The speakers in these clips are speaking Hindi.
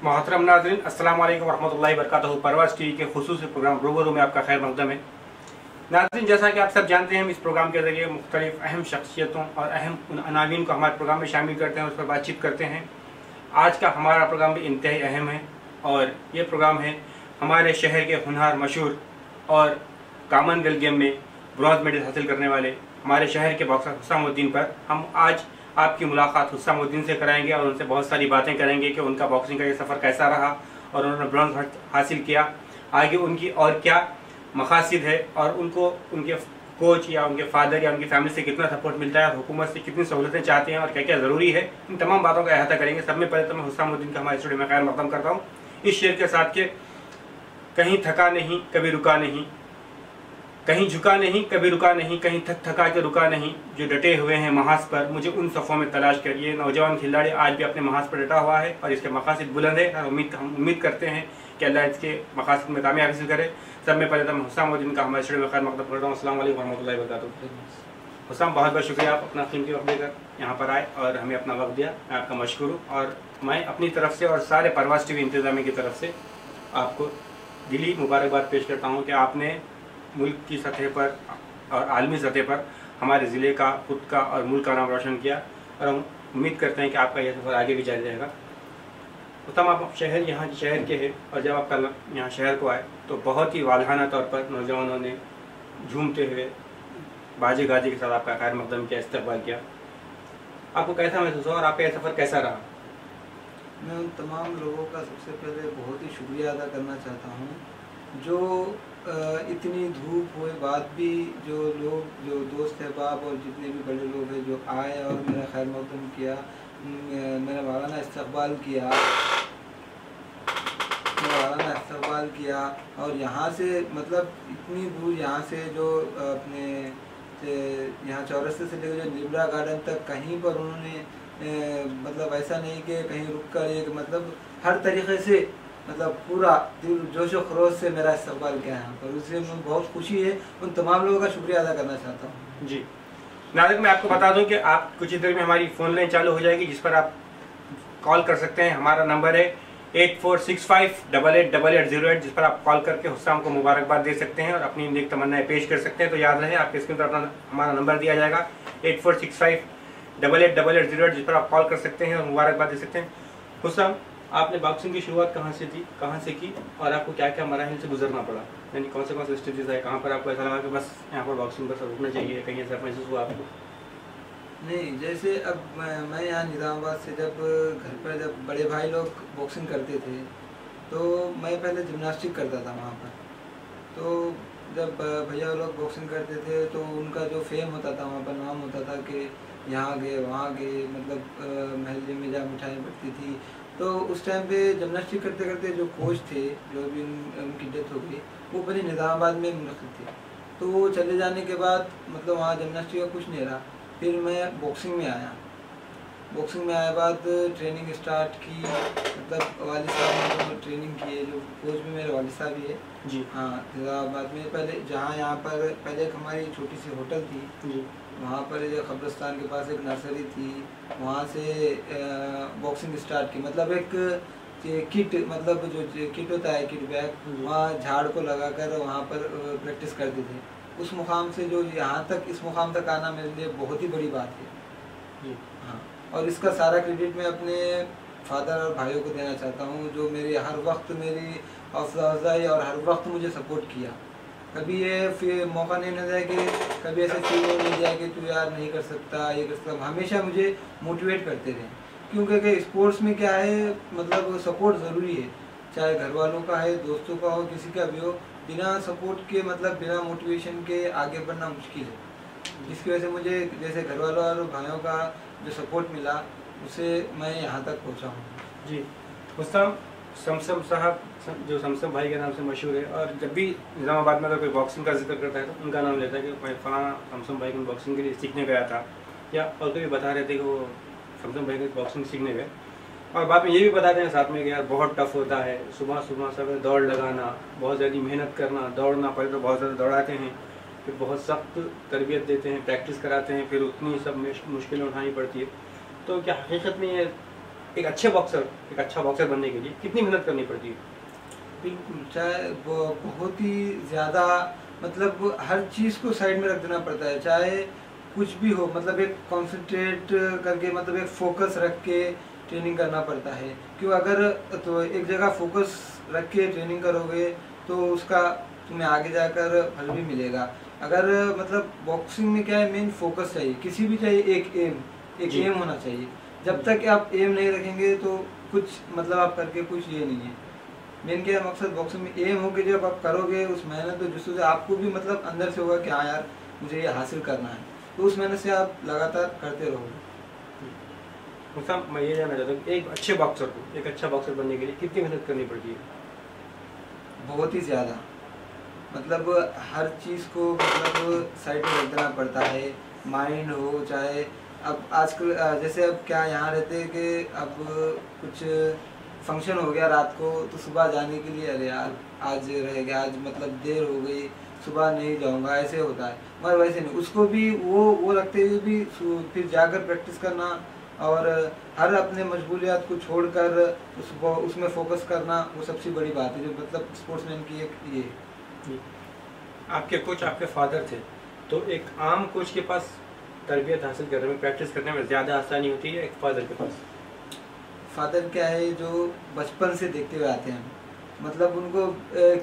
मोहतरम नाजरीन अस्सलाम वालेकुम वरहमतुल्लाहि वबरकातुहू। परवास टीवी के खसूस प्रोग्राम रूबरू में आपका खैर मकदम है। नाजरीन, जैसा कि आप सब जानते हैं, हम इस प्रोग्राम के ज़रिए मुख्तलिफ़ अहम शख्सियतों और अहम अनावीन को हमारे प्रोग्राम में शामिल करते हैं उस पर बातचीत करते हैं। आज का हमारा प्रोग्राम भी इंतहाई अहम है और ये प्रोग्राम है हमारे शहर के हुनहार मशहूर और कामनवेल्थ गेम में ब्रॉन्ज मेडल हासिल करने वाले हमारे शहर के बॉक्सर हुसामुद्दीन पर। हम आज आपकी मुलाकात हुसामुद्दीन से कराएँगे और उनसे बहुत सारी बातें करेंगे कि उनका बॉक्सिंग का ये सफ़र कैसा रहा और उन्होंने ब्रॉन्ज हासिल किया। आगे उनकी और क्या मकासद है और उनको, उनके कोच या उनके फादर या उनकी फैमिली से कितना सपोर्ट मिलता है और हुकूमत से कितनी सहूलतें चाहते हैं और क्या क्या ज़रूरी है, इन तमाम बातों का अहाता करेंगे। सब में पहले तो मैं हुसामुद्दीन का हमारे स्टूडियो में खैर मकदम करता हूँ। इस शेर के साथ के कहीं थका नहीं, कभी रुका नहीं। कहीं झुका नहीं, कभी रुका नहीं, कहीं थक थका के रुका नहीं, जो डटे हुए हैं महाज पर, मुझे उन सफ़ों में तलाश करिए। नौजवान खिलाड़ी आज भी अपने महाज पर डटा हुआ है और इसके मकासद बुलंद है और उम्मीद, हम उम्मीद करते हैं कि अल्लाह इसके मकासद में कामयाबी हासिल करे। सब में पहले तो मैं हुसामुद्दीन का हमारे स्टूडियो में खैर मकदम करता हूँ। असल वरहमल वर्क हुसाम बहुत बहुत शुक्रिया आप अपना कीमती वक्त देकर यहाँ पर आए और हमें अपना वक्त दिया। मैं आपका मशहूर हूँ और मैं अपनी तरफ़ से और सारे परवास टी वी की तरफ़ से आपको दिली मुबारकबाद पेश करता हूँ कि आपने मुल्क की सतह पर और आलमी सतह पर हमारे ज़िले का, खुद का और मुल्क का नाम रोशन किया और हम उम्मीद करते हैं कि आपका यह सफ़र आगे भी जारी रहेगा। उत्तम आप शहर, यहाँ शहर के हैं और जब आप कल यहाँ शहर को आए तो बहुत ही वालहाना तौर पर नौजवानों ने झूमते हुए बाजे गाजे के साथ आपका खैर मकदम किया इस्तेमाल किया। आपको कैसा महसूस हुआ और आपका यह सफ़र कैसा रहा? मैं उन तमाम लोगों का सबसे पहले बहुत ही शुक्रिया अदा करना चाहता हूँ, जो इतनी धूप हुए बाद भी जो लोग, जो दोस्त अहबाब और जितने भी बड़े लोग हैं, जो आए और मेरा खैर मकदम किया मेरा वालाना इस्तकबाल किया वालाना इस्तकबाल किया, और यहाँ से मतलब इतनी दूर यहाँ से जो अपने यहाँ चौरस्ते से लेकर जो निबरा गार्डन तक कहीं पर उन्होंने मतलब ऐसा नहीं कि कहीं रुक कर एक मतलब हर तरीके से मतलब पूरा दिल जोश खरोश से मेरा इस्तेमाल किया है। पर उससे मुझे बहुत खुशी है। उन तमाम लोगों का शुक्रिया अदा करना चाहता हूँ। जी। नाजिक मैं आपको बता दूँ कि आप कुछ ही देर में हमारी फ़ोन लाइन चालू हो जाएगी, जिस पर आप कॉल कर सकते हैं। हमारा नंबर है eight four six five double eight double eight zero eight जिस पर आप कॉल करके हुस्साम को मुबारकबाद दे सकते हैं और अपनी नेक तमन्नाएँ पेश कर सकते हैं। तो याद रहे, आपके स्क्रीन पर अपना हमारा नंबर दिया जाएगा eight four six five double eight double eight zero eight जिस पर आप कॉल कर सकते हैं और मुबारकबाद दे सकते हैं। हुस्साम आपने बॉक्सिंग की शुरुआत कहाँ से थी कहाँ से की और आपको क्या क्या मराहल से गुजरना पड़ा? यानी कौन से कौन से स्टेजेस आए? कहाँ पर आपको ऐसा लगा कि बस यहाँ पर बॉक्सिंग बस रुकना चाहिए कहीं ऐसा महसूस हुआ आपको? नहीं जैसे अब मैं, यहाँ निज़ामाबाद से जब घर पर जब बड़े भाई लोग बॉक्सिंग करते थे तो मैं पहले जिम्नास्टिक करता था वहाँ पर। तो जब भैया लोग बॉक्सिंग करते थे तो उनका जो फेम होता था वहाँ पर नाम होता था कि यहाँ गए वहाँ गए मतलब महल में जहाँ मिठाई बढ़ती थी तो उस टाइम पे जिमनास्टिक करते करते जो कोच थे, जो भी उनकी डेथ हो गई, वो पहले निज़ामाबाद में मुनद थे। तो वो चले जाने के बाद मतलब वहाँ जिमनास्टिक का कुछ नहीं रहा। फिर मैं बॉक्सिंग में आया। बॉक्सिंग में आए बाद ट्रेनिंग स्टार्ट की मतलब वालिद साहब ने तो ट्रेनिंग की है जो कोच भी मेरे वालिद साहब ही है। जी। हाँ निज़ामाबाद में पहले जहाँ यहाँ पर पहले एक हमारी छोटी सी होटल थी। जी। वहाँ पर जो कब्रस्तान के पास एक नर्सरी थी। वहाँ से बॉक्सिंग स्टार्ट की मतलब एक किट मतलब जो किट होता है किट बैग वहाँ झाड़ को लगा कर वहाँ पर प्रैक्टिस करते थे। उस मुकाम से जो यहाँ तक इस मुकाम तक आना मेरे लिए बहुत ही बड़ी बात है। जी। हाँ और इसका सारा क्रेडिट मैं अपने फादर और भाइयों को देना चाहता हूँ, जो मेरी हर वक्त मेरी हौसला अफजाई और हर वक्त मुझे सपोर्ट किया। कभी ये फिर मौका नहीं मिल कि, कभी ऐसे फील नहीं मिल जाए कि तू यार नहीं कर सकता, ये कर सकता। हमेशा मुझे मोटिवेट करते रहे। क्योंकि स्पोर्ट्स में क्या है मतलब सपोर्ट ज़रूरी है। चाहे घर वालों का है, दोस्तों का हो, किसी का भी हो, बिना सपोर्ट के मतलब बिना मोटिवेशन के आगे बढ़ना मुश्किल है। जिसकी वजह से मुझे, जैसे घर वालों और भाइयों का जो सपोर्ट मिला उससे मैं यहाँ तक पहुँचा हूँ जी। मुस्ताम समसम साहब, जो समसम भाई के नाम से मशहूर है, और जब भी निज़ामाबाद में अगर कोई बॉक्सिंग का ज़िक्र करता है तो उनका नाम लेता है कि मैं समसम भाई को बॉक्सिंग के लिए सीखने गया था। या और कभी बता रहे थे कि वो समसम भाई को बॉक्सिंग सीखने गए। और बाद में ये भी बताते हैं साथ में कि यार बहुत टफ होता है सुबह सुबह सब दौड़ लगाना, बहुत ज़्यादा मेहनत करना, दौड़ना, पहले तो बहुत ज़्यादा दौड़ाते हैं। फिर बहुत सख्त तरबियत देते हैं प्रैक्टिस कराते हैं, फिर उतनी सब मुश्किलें उठानी पड़ती है। तो क्या हकीकत में ये एक अच्छे बॉक्सर एक अच्छा बॉक्सर बनने के लिए कितनी मेहनत करनी पड़ती है? बिल्कुल, चाहे वो बहुत ही ज़्यादा मतलब हर चीज़ को साइड में रख देना पड़ता है, चाहे कुछ भी हो मतलब एक कॉन्सेंट्रेट करके मतलब एक फोकस रख के ट्रेनिंग करना पड़ता है। क्यों? अगर तो एक जगह फोकस रख के ट्रेनिंग करोगे तो उसका तुम्हें आगे जाकर फल भी मिलेगा। अगर मतलब बॉक्सिंग में क्या है मेन फोकस चाहिए किसी भी चाहिए एक एम एक एम होना चाहिए। जब तक आप एम नहीं रखेंगे तो कुछ मतलब आप करके कुछ ये नहीं है। मेन क्या मकसद बॉक्सिंग में एम हो के जब आप करोगे उस मेहनत तो जिससे आपको भी मतलब अंदर से होगा कि हाँ यार मुझे ये हासिल करना है। तो उस मेहनत से आप लगातार करते रहोगे। मुसाम मैं ये जानना चाहता हूँ एक अच्छे बॉक्सर को एक अच्छा बॉक्सर बनने के लिए कितनी मेहनत करनी पड़ती है? बहुत ही ज़्यादा। मतलब हर चीज़ को मतलब साइड में रख देना पड़ता है माइंड हो चाहे, अब आजकल जैसे अब क्या यहाँ रहते हैं कि अब कुछ फ़ंक्शन हो गया रात को तो सुबह जाने के लिए, अरे यार, आज रह गया, आज मतलब देर हो गई, सुबह नहीं जाऊँगा, ऐसे होता है मगर वैसे नहीं, उसको भी वो वो रखते हुए भी फिर जाकर प्रैक्टिस करना और हर अपने मशगूलियात को छोड़कर उस, उसमें फोकस करना, वो सबसे बड़ी बात है, जो मतलब स्पोर्ट्समैन की एक ये। आपके कोच आपके फादर थे तो एक आम कोच के पास तरबियत हासिल करने में प्रैक्टिस करने में ज़्यादा आसानी होती है एक फादर के पास? फादर क्या है, जो बचपन से देखते हुए आते हैं? मतलब उनको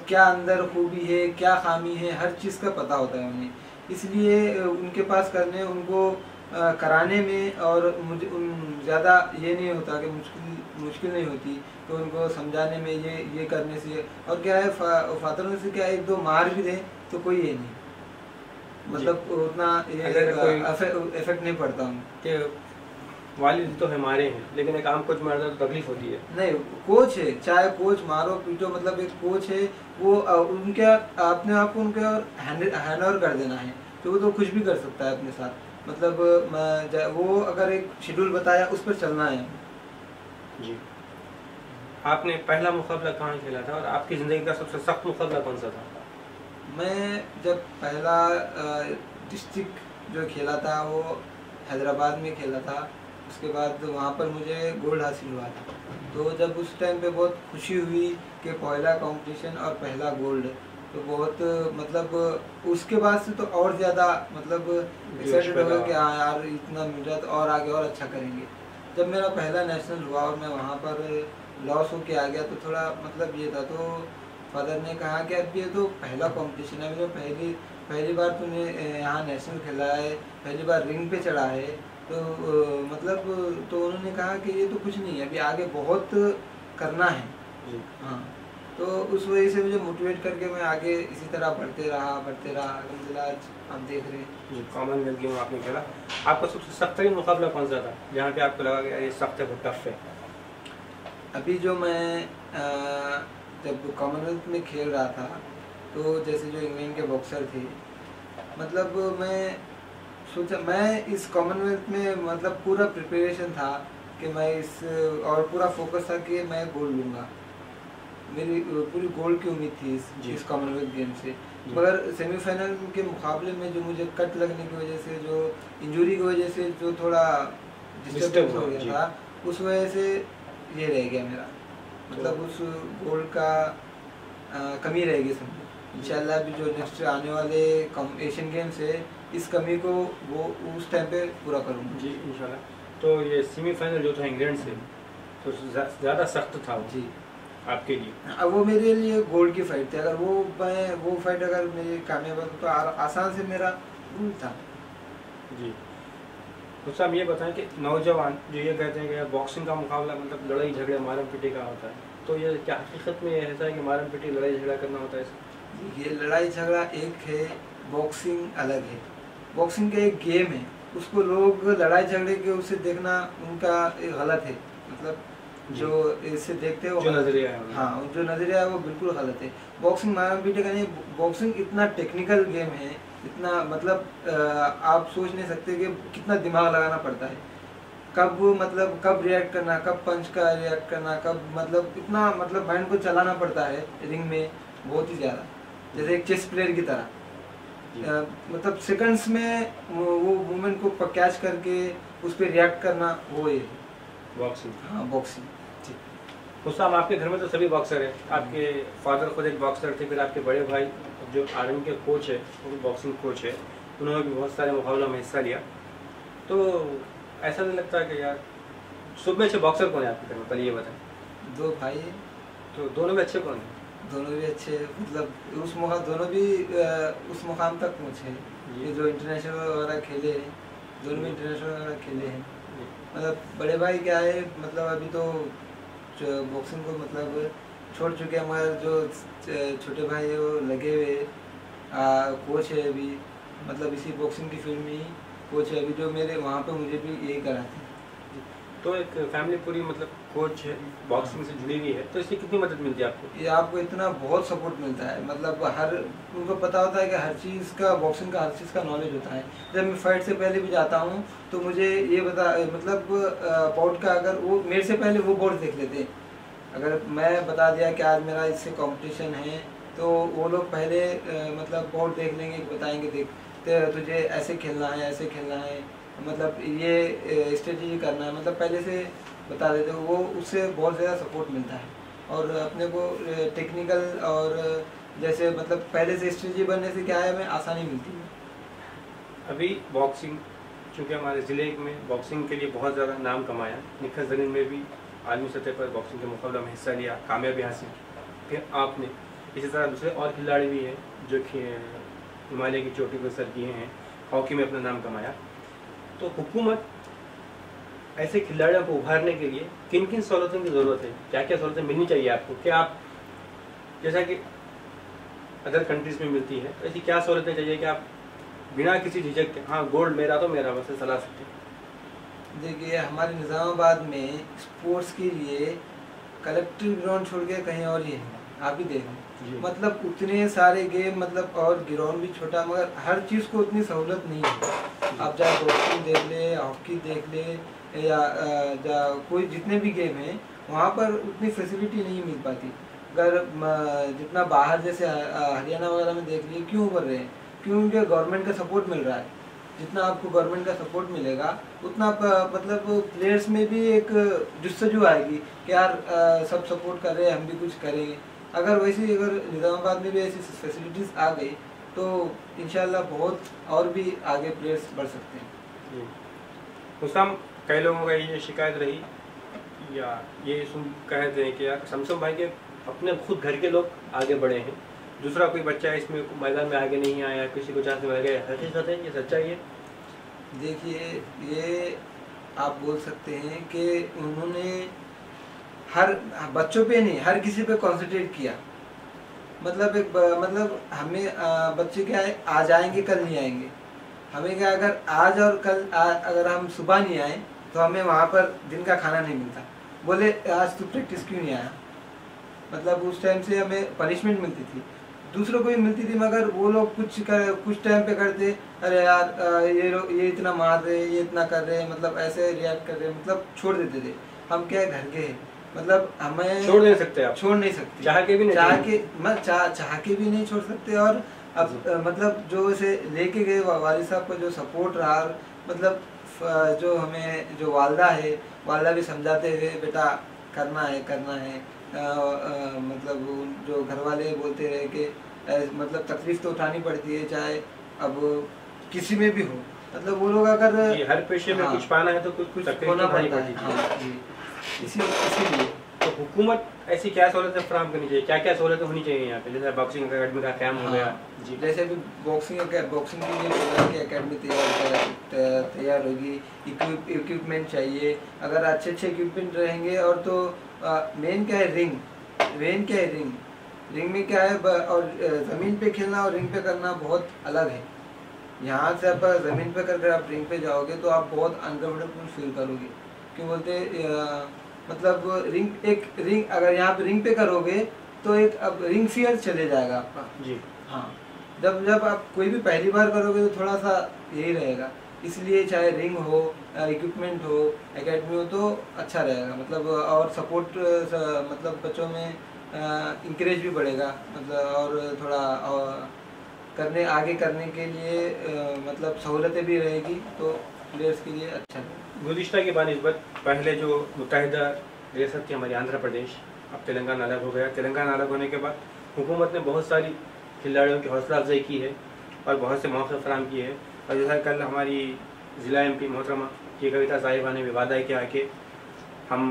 क्या अंदर खूबी है, क्या खामी है, हर चीज़ का पता होता है उन्हें। इसलिए उनके पास करने, उनको कराने में और मुझे उन ज़्यादा ये नहीं होता कि मुश्किल मुश्किल नहीं होती तो उनको समझाने में ये ये करने से और क्या है फा, फादर से क्या है, एक दो मार भी दें तो कोई ये नहीं। मतलब उतना ये इफ़ेक्ट नहीं पड़ता उनको कि वालिद तो हमारे हैं लेकिन एक आम कोच मारता तो तकलीफ़ होती है। नहीं कोच है चाहे कोच मारो पीटो मतलब एक कोच है वो उनके अपने आप को उनके और हैंड हैंड ओवर कर देना है। तो वो तो कुछ भी कर सकता है अपने साथ। मतलब मैं वो अगर एक शेड्यूल बताया उस पर चलना है। जी। आपने पहला मुकाबला कहाँ खेला था और आपकी ज़िंदगी का सबसे सख्त मुकाबला कौन सा था? मैं जब पहला डिस्ट्रिक्ट जो खेला था वो हैदराबाद में खेला था। उसके बाद वहाँ पर मुझे गोल्ड हासिल हुआ था। तो जब उस टाइम पे बहुत खुशी हुई कि पहला कंपटीशन और पहला गोल्ड तो बहुत मतलब उसके बाद से तो और ज़्यादा मतलब एक्साइटेड हो गया कि हाँ यार इतना मिल रहा तो और आगे और अच्छा करेंगे। जब मेरा पहला नेशनल हुआ और मैं वहाँ पर लॉस होके आ गया तो थोड़ा मतलब ये था तो फादर ने कहा कि अब ये तो पहला कंपटीशन है मेरे पहली पहली बार तूने यहाँ नेशनल खेला है पहली बार रिंग पे चढ़ा है तो मतलब तो उन्होंने कहा कि ये तो कुछ नहीं है अभी आगे बहुत करना है। हाँ। तो उस वजह से मुझे मोटिवेट करके मैं आगे इसी तरह बढ़ते रहा बढ़ते रहा। अलहमदिल्ला आज आप देख रहे हैं। कॉमनवेल्थ गेम आपने खेला। आपका सबसे सख्त तरीन मुकाबला कौन सा था जहाँ पे आपको लगा कि ये सख्त है टफ है? अभी जो मैं जब कॉमनवेल्थ में खेल रहा था तो जैसे जो इंग्लैंड के बॉक्सर थे मतलब मैं सोचा मैं इस कॉमनवेल्थ में मतलब पूरा प्रिपरेशन था कि मैं इस और पूरा फोकस था कि मैं गोल्ड लूँगा। मेरी पूरी गोल्ड की उम्मीद थी इस इस कॉमनवेल्थ गेम से। मगर सेमीफाइनल के मुकाबले में जो मुझे कट लगने की वजह से जो इंजरी की वजह से जो थोड़ा डिस्टर्बेंस हो गया था उस वजह से ये रह गया मेरा। मतलब उस गोल्ड का अ, कमी रहेगी समझो इंशाल्लाह भी जो नेक्स्ट आने वाले कम एशियन गेम्स है इस कमी को वो उस टाइम पे पूरा करूँगा। जी इंशाल्लाह। तो ये सेमीफाइनल जो था इंग्लैंड से तो ज़्या- ज़्यादा सख्त था जी। आपके लिए? अब वो मेरे लिए गोल्ड की फाइट थी। अगर वो मैं वो फाइट अगर मेरी कामयाब तो आ- आसान से मेरा गोल्ड था। जी। तो साहब ये बताएँ कि नौजवान जो ये कहते हैं कि बॉक्सिंग का मुकाबला मतलब लड़ाई झगड़े मारम पिटी का होता है। तो ये क्या हकीकत में ये ऐसा है कि मारम पिटी लड़ाई झगड़ा करना होता है ये लड़ाई झगड़ा एक है बॉक्सिंग अलग है। बॉक्सिंग का एक गेम है। उसको लोग लड़ाई झगड़े के उसे देखना उनका गलत है। मतलब जी। इसे देखते हो जो नज़रिया है हाँ जो नज़रिया है वो बिल्कुल गलत है। बॉक्सिंग मारम पीटे का नहीं? बॉक्सिंग इतना टेक्निकल गेम है इतना मतलब आप सोच नहीं सकते कि कितना दिमाग लगाना पड़ता है। कब मतलब कब रिएक्ट करना कब पंच का रिएक्ट करना कब मतलब इतना मतलब माइंड को चलाना पड़ता है रिंग में बहुत ही ज़्यादा। जैसे एक चेस प्लेयर की तरह। मतलब सेकंड्स में वो वो मूवमेंट को कैच करके उस पर रिएक्ट करना वो ये बॉक्सिंग हाँ बॉक्सिंग मुस्ताम आपके घर में तो सभी बॉक्सर हैं। आपके फादर खुद एक बॉक्सर थे फिर आपके बड़े भाई जो आर्मी के कोच है वो भी बॉक्सिंग कोच है। उन्होंने भी बहुत सारे मुकाबलों में हिस्सा लिया। तो ऐसा नहीं लगता कि यार सुबह में अच्छे बॉक्सर कौन है आपके घर में? पहले ये बताएँ। दो भाई हैं। तो दोनों में अच्छे कौन हैं? दोनों भी अच्छे मतलब उस मुकाम दोनों भी उस मुकाम तक पहुँचे ये जो इंटरनेशनल वगैरह खेले हैं दोनों भी इंटरनेशनल वगैरह खेले हैं। मतलब बड़े भाई क्या है मतलब अभी तो बॉक्सिंग को मतलब छोड़ चुके हमारे जो छोटे भाई है, वो लगे हुए कोच है अभी। मतलब इसी बॉक्सिंग की फ़ील्ड में ही कोच है अभी जो मेरे, वहाँ पे मुझे भी यही कराते हैं। तो एक फैमिली पूरी मतलब कोच है बॉक्सिंग से जुड़ी हुई है तो इससे कितनी मदद मिलती है आपको? ये आपको इतना बहुत सपोर्ट मिलता है। मतलब हर, उनको पता होता है कि हर चीज़ का बॉक्सिंग का, हर चीज़ का नॉलेज होता है। जब मैं फाइट से पहले भी जाता हूँ तो मुझे ये बता मतलब बोर्ड का अगर वो, मेरे से पहले वो बोर्ड देख लेते अगर मैं बता दिया कि आज मेरा इससे कॉम्पिटिशन है तो वो लोग पहले मतलब बोर्ड देख लेंगे, बताएँगे, देख तुझे ऐसे खेलना है, ऐसे खेलना है। मतलब ये स्ट्रेटजी करना है। मतलब पहले से बता देते हो, वो उससे बहुत ज़्यादा सपोर्ट मिलता है। और अपने को टेक्निकल और, जैसे मतलब पहले से स्ट्रेटजी बनने से क्या है, हमें आसानी मिलती है। अभी बॉक्सिंग चूँकि हमारे ज़िले में बॉक्सिंग के लिए बहुत ज़्यादा नाम कमाया निखत ज़मीन में भी आलमी सतह पर बॉक्सिंग के मुकाबले में हिस्सा लिया, कामयाबी हासिल की। फिर आपने इसी तरह दूसरे और खिलाड़ी भी हैं, जो हिमालय की चोटी पर सर किए हैं, हॉकी में अपना नाम कमाया। तो हुकूमत ऐसे खिलाड़ियों को उभारने के लिए किन किन सहूलतों की ज़रूरत है? क्या क्या सहूलतें मिलनी चाहिए आपको? क्या आप, जैसा कि अदर कंट्रीज़ में मिलती है तो ऐसी क्या सहूलतें चाहिए कि आप बिना किसी झिझक के हाँ गोल्ड मेरा तो मेरा, बस सलाह सकते देखिए, हमारे निज़ामाबाद में स्पोर्ट्स के लिए कलेक्टिव ग्राउंड छोड़ के कहीं और ही है। आप ही। देखें। मतलब उतने सारे गेम मतलब और ग्राउंड भी छोटा मगर हर चीज़ को उतनी सहूलत नहीं है। आप चाहे बॉक्सिंग देख ले हॉकी देख ले या जा कोई जितने भी गेम हैं वहाँ पर उतनी फैसिलिटी नहीं मिल पाती। अगर जितना बाहर जैसे हरियाणा वगैरह में देख लिए क्यों उभर रहे हैं? क्योंकि गवर्नमेंट का सपोर्ट मिल रहा है? जितना आपको गवर्नमेंट का सपोर्ट मिलेगा उतना मतलब प्लेयर्स में भी एक जुस्सजू आएगी कि यार सब सपोर्ट कर रहे हैं हम भी कुछ करेंगे। अगर वैसे अगर निज़ामाबाद में भी ऐसी फैसिलिटीज़ आ गई तो इंशाल्लाह बहुत और भी आगे प्लेयर्स बढ़ सकते हैं। मुस्ताम कई लोगों का ये शिकायत रही या ये सुन कहते हैं कि यार शमसम भाई के अपने खुद घर के लोग आगे बढ़े हैं। दूसरा कोई बच्चा इसमें मैदान में आगे नहीं आया किसी को चांस मिल गया हकीकत है ये सच्चाई है? देखिए ये आप बोल सकते हैं कि उन्होंने हर बच्चों पे नहीं हर किसी पे कंसंट्रेट किया। मतलब एक मतलब हमें बच्चे क्या है आज आएँगे कल नहीं आएँगे। हमें क्या अगर आज और कल आ, अगर हम सुबह नहीं आए तो हमें वहाँ पर दिन का खाना नहीं मिलता। बोले आज तू प्रैक्टिस क्यों नहीं आया? मतलब उस टाइम से हमें पनिशमेंट मिलती थी। दूसरों को भी मिलती थी मगर वो लोग कुछ कर कुछ टाइम पे करते अरे यार ये लोग ये इतना मार रहे ये इतना कर रहे मतलब ऐसे रिएक्ट कर रहे मतलब छोड़ देते थे। हम क्या घर के हैं मतलब हमें छोड़ नहीं सकते आप। छोड़ नहीं सकते। चाह के भी नहीं चाह के मैं चाह चाह के भी नहीं छोड़ सकते और अब मतलब जो इसे लेके गए वालिद साहब का जो सपोर्ट रहा मतलब जो हमें जो वालदा है वालदा भी समझाते हुए बेटा करना है करना है। अ, अ, मतलब जो घर वाले बोलते रहे कि मतलब तकलीफ़ तो उठानी पड़ती है चाहे अब किसी में भी हो। मतलब वो लोग अगर हर पेशे में हाँ। कुछ पाना है तो कुछ कुछ होना पड़ता है। है। हाँ, जी। इसी इसीलिए तो हुकूमत ऐसी क्या सहूलतें फराम करनी चाहिए? क्या क्या सहूलतें होनी चाहिए यहाँ पे? जैसे बॉक्सिंग अकेडमी का कैम्प हो गया। हाँ, जी। जैसे अभी बॉक्सिंग बॉक्सिंग के लिए कि एकेडमी तैयार तैयार होगी। इक्विपमेंट चाहिए। अगर अच्छे अच्छे इक्विपमेंट रहेंगे और तो मेन क्या है? रिंग मेन क्या है? रिंग रिंग में क्या है? और ज़मीन पे खेलना और रिंग पे करना बहुत अलग है। यहाँ से आप ज़मीन पे करके आप रिंग पे जाओगे तो आप बहुत अनकम्फर्टेबल फील करोगे। क्यों बोलते मतलब रिंग एक रिंग अगर यहाँ पे रिंग पे करोगे तो एक अब रिंग फियर चले जाएगा आपका। जी। हाँ। जब जब आप कोई भी पहली बार करोगे तो थोड़ा सा यही रहेगा। इसलिए चाहे रिंग हो इक्विपमेंट हो एकेडमी हो तो अच्छा रहेगा। मतलब और सपोर्ट मतलब बच्चों में इंकरेज भी बढ़ेगा। मतलब और थोड़ा और करने आगे करने के लिए मतलब सहूलतें भी रहेगी तो प्लेयर्स के लिए अच्छा रहेगा। गुजशत की बनस्बत पहले जो मुतहदा रियासत थी हमारी आंध्र प्रदेश, अब तेलंगाना अलग हो गया। तेलंगाना अलग होने के बाद हुकूमत ने बहुत सारी खिलाड़ियों की हौसला अफजाई की है और बहुत से मौके फराम किए हैं। और जैसा कल हमारी ज़िला एम पी मोहतरमा की कविता साहिबा ने भी वादा किया कि हम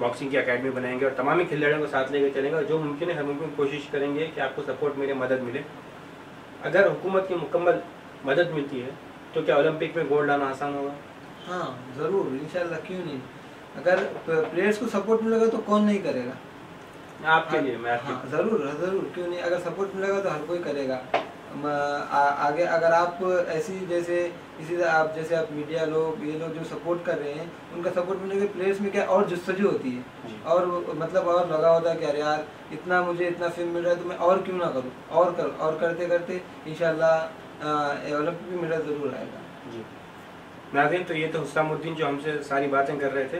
बॉक्सिंग की अकेडमी बनाएँगे और तमाम खिलाड़ियों को साथ लेकर चलेंगे और जो मुमकिन है हर मुमकिन कोशिश करेंगे कि आपको सपोर्ट मिले मदद मिले। अगर हुकूमत की मुकम्मल मदद मिलती है तो क्या ओलंपिक में गोल्ड लाना आसान होगा? हाँ। ज़रूर इंशाल्लाह क्यों नहीं? अगर प्लेयर्स को सपोर्ट मिलेगा तो कौन नहीं करेगा? आपके लिए मैं हाँ ज़रूर ज़रूर क्यों नहीं? अगर सपोर्ट मिलेगा तो हर कोई करेगा। आ, आगे अगर आप ऐसी जैसे इसी तरह आप जैसे आप मीडिया लोग ये लोग जो सपोर्ट कर रहे हैं उनका सपोर्ट मिलने के प्लेयर्स में क्या और जुस्तजू होती है? और मतलब और लगा होता है कि अरे यार इतना मुझे इतना फ़िल्म मिल रहा है तो मैं और क्यों ना करूँ? और कर और करते करते इंशाल्लाह ओलंपिक भी मेरा ज़रूर आएगा। नाजिन तो ये तो हुसामुद्दीन जो हमसे सारी बातें कर रहे थे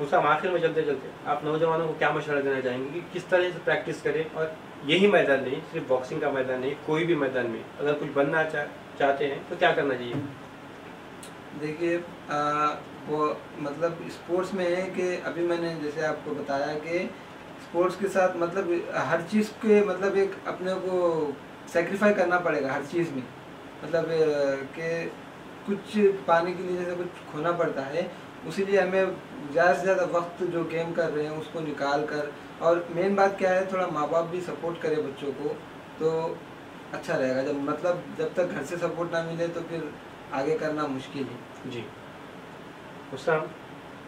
हुसाम आखिर में चलते चलते आप नौजवानों को क्या मशवरा देना चाहेंगे कि किस तरह से प्रैक्टिस करें? और यही मैदान नहीं सिर्फ़ बॉक्सिंग का मैदान नहीं कोई भी मैदान में अगर कुछ बनना चा, चाहते हैं तो क्या करना चाहिए? देखिए वो मतलब स्पोर्ट्स में है कि अभी मैंने जैसे आपको बताया कि स्पोर्ट्स के साथ मतलब हर चीज़ के मतलब एक अपने को सेक्रीफाई करना पड़ेगा हर चीज़ में। मतलब कि कुछ पाने के लिए जैसे कुछ खोना पड़ता है उसीलिए हमें ज़्यादा से ज़्यादा वक्त जो गेम कर रहे हैं उसको निकाल कर, और मेन बात क्या है, थोड़ा माँ बाप भी सपोर्ट करे बच्चों को तो अच्छा रहेगा। जब मतलब जब तक घर से सपोर्ट ना मिले तो फिर आगे करना मुश्किल है। जी। हुसाम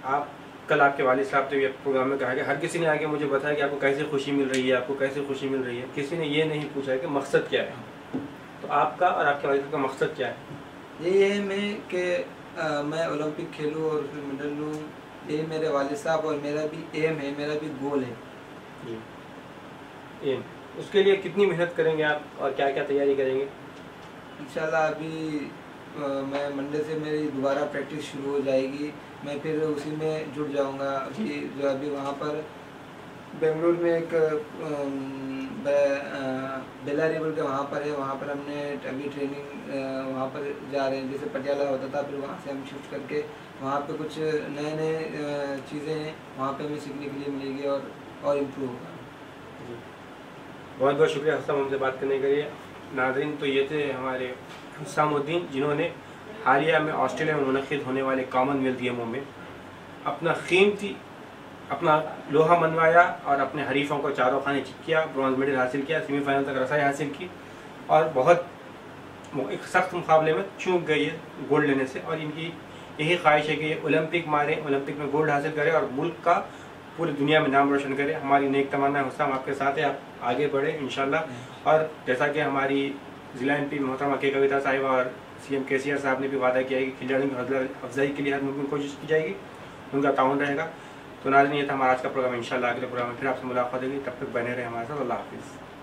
आप, कल आपके वालिद साहब ने भी प्रोग्राम में कहा कि हर किसी ने आगे मुझे बताया कि आपको कैसे खुशी मिल रही है, आपको कैसे खुशी मिल रही है। किसी ने ये नहीं पूछा है कि मकसद क्या है। तो आपका और आपके वालिद का मकसद क्या है? यही है मैं कि मैं ओलंपिक खेलूँ और उसमें मेडल लूँ। यही मेरे वाले साहब और मेरा भी एम है मेरा भी गोल है। एम उसके लिए कितनी मेहनत करेंगे आप और क्या क्या तैयारी करेंगे? इंशाल्लाह अभी अ, मैं मंडे से मेरी दोबारा प्रैक्टिस शुरू हो जाएगी। मैं फिर उसी में जुड़ जाऊँगा। अभी जो अभी वहाँ पर बेंगलुरु में एक बेला रिवर के वहाँ पर है, वहाँ पर हमने अभी ट्रेनिंग वहाँ पर जा रहे हैं। जैसे पटियाला होता था, फिर वहाँ से हम शिफ्ट करके वहाँ पे कुछ नए नए चीज़ें हैं, वहाँ पे हमें सीखने के लिए मिलेगी और और इम्प्रूव होगा। बहुत बहुत शुक्रिया हुसाम हमसे बात करने के लिए। नाजरीन तो ये थे हमारे हुसामुद्दीन, जिन्होंने हालिया में ऑस्ट्रेलिया में मुनद होने वाले कॉमनवेल्थ गेमों में अपना कीमती अपना लोहा मनवाया और अपने हरीफों को चारों खाने चिक किया ब्रॉन्ज मेडल हासिल किया सेमीफाइनल तक रसाई हासिल की और बहुत एक सख्त मुकाबले में चूक गई है गोल्ड लेने से और इनकी यही ख्वाहिश है कि ये ओलंपिक मारे ओलंपिक में गोल्ड हासिल करें और मुल्क का पूरी दुनिया में नाम रोशन करें। हमारी नेक तमन्ना है हुस्साम आपके साथ है आप आगे बढ़े इंशाल्लाह। और जैसा कि हमारी ज़िला एम पी मोहतरमा के कविता साहिबा और सी एम के सी आर साहब ने भी वादा किया है कि खिलाड़ियों की हौसला अफजाई के लिए हर मुमकिन कोशिश की जाएगी उनका ताउन रहेगा। तो नाजन ये था हमारा आज का प्रोग्राम। इंशाल्लाह अगले प्रोग्राम में फिर आपसे मुलाकात होगी। तब तक बने रहे हमारे साथ। अल्लाह हाफिज़।